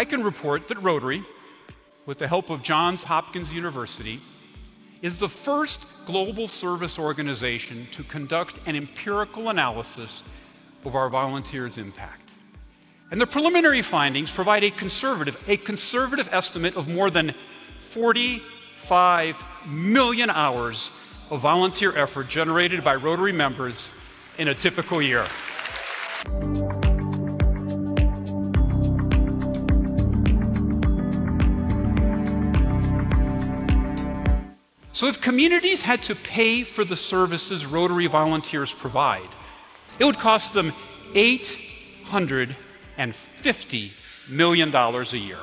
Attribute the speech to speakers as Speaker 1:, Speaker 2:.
Speaker 1: I can report that Rotary, with the help of Johns Hopkins University, is the first global service organization to conduct an empirical analysis of our volunteers' impact. And the preliminary findings provide a conservative, a conservative estimate of more than 45 million hours of volunteer effort generated by Rotary members in a typical year. So, if communities had to pay for the services Rotary volunteers provide, it would cost them $850 million a year.